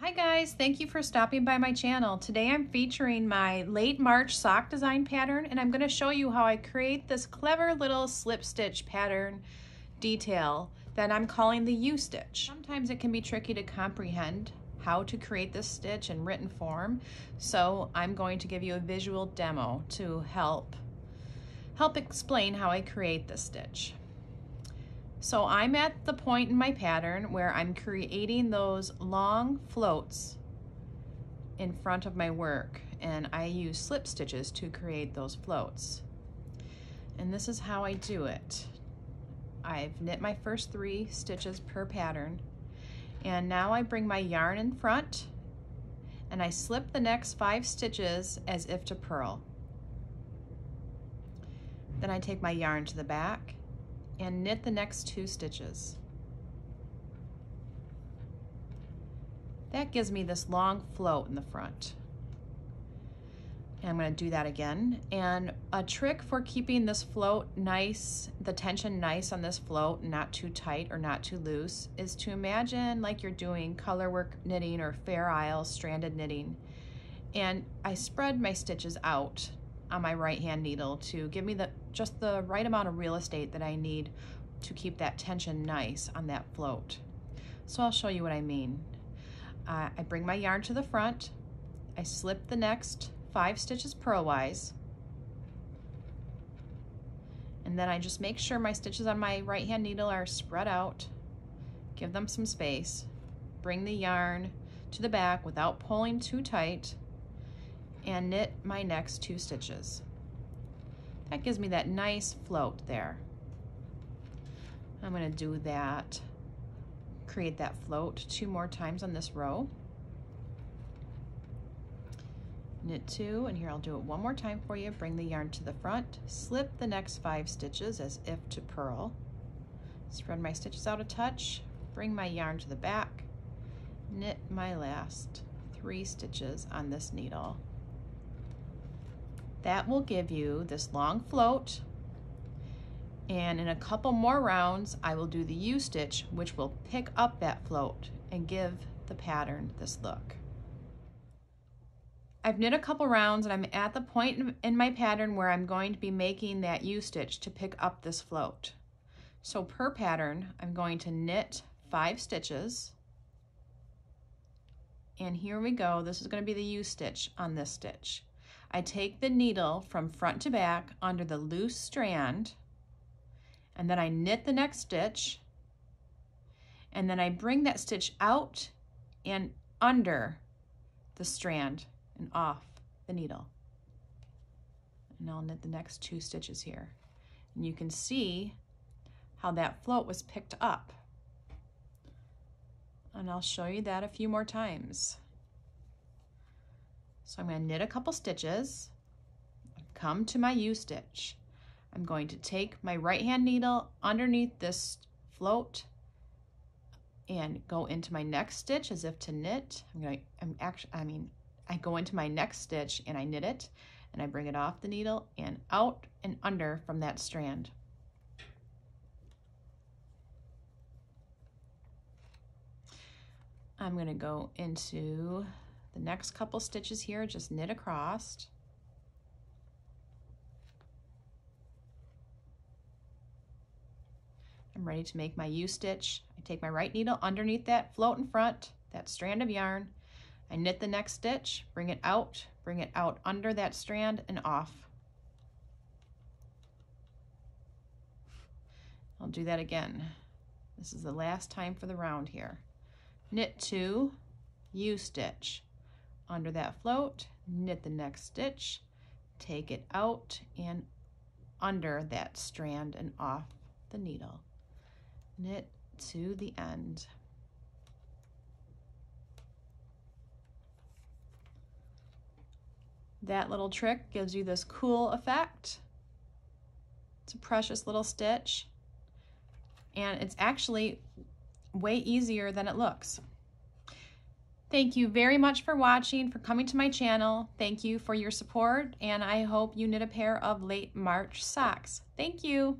Hi guys, thank you for stopping by my channel. Today I'm featuring my late March sock design pattern and I'm going to show you how I create this clever little slip stitch pattern detail that I'm calling the U-stitch. Sometimes it can be tricky to comprehend how to create this stitch in written form, so I'm going to give you a visual demo to help help explain how I create this stitch. So I'm at the point in my pattern where I'm creating those long floats in front of my work and I use slip stitches to create those floats. And this is how I do it. I've knit my first three stitches per pattern and now I bring my yarn in front and I slip the next five stitches as if to purl. Then I take my yarn to the back and knit the next two stitches. That gives me this long float in the front. And I'm going to do that again. And a trick for keeping this float nice, the tension nice on this float, not too tight or not too loose, is to imagine like you're doing color work knitting or Fair Isle stranded knitting. And I spread my stitches out on my right hand needle to give me the just the right amount of real estate that I need to keep that tension nice on that float. So I'll show you what I mean. Uh, I bring my yarn to the front, I slip the next five stitches purlwise, and then I just make sure my stitches on my right hand needle are spread out, give them some space, bring the yarn to the back without pulling too tight, and knit my next two stitches. That gives me that nice float there. I'm going to do that, create that float two more times on this row. Knit two, and here I'll do it one more time for you. Bring the yarn to the front, slip the next five stitches as if to purl. Spread my stitches out a touch, bring my yarn to the back, knit my last three stitches on this needle. That will give you this long float and in a couple more rounds I will do the U-stitch which will pick up that float and give the pattern this look. I've knit a couple rounds and I'm at the point in my pattern where I'm going to be making that U-stitch to pick up this float. So per pattern, I'm going to knit five stitches. And here we go. This is going to be the U-stitch on this stitch. I take the needle from front to back under the loose strand and then I knit the next stitch and then I bring that stitch out and under the strand and off the needle. And I'll knit the next two stitches here. And you can see how that float was picked up. And I'll show you that a few more times. So I'm going to knit a couple stitches, come to my U-stitch. I'm going to take my right hand needle underneath this float and go into my next stitch as if to knit. I'm going to, I'm actually, I mean, I go into my next stitch and I knit it and I bring it off the needle and out and under from that strand. I'm going to go into the next couple stitches here, just knit across. I'm ready to make my U-stitch. I take my right needle underneath that float in front, that strand of yarn. I knit the next stitch, bring it out, bring it out under that strand and off. I'll do that again. This is the last time for the round here. Knit two, U-stitch under that float, knit the next stitch, take it out and under that strand and off the needle. Knit to the end. That little trick gives you this cool effect. It's a precious little stitch and it's actually way easier than it looks. Thank you very much for watching, for coming to my channel. Thank you for your support, and I hope you knit a pair of late March socks. Thank you.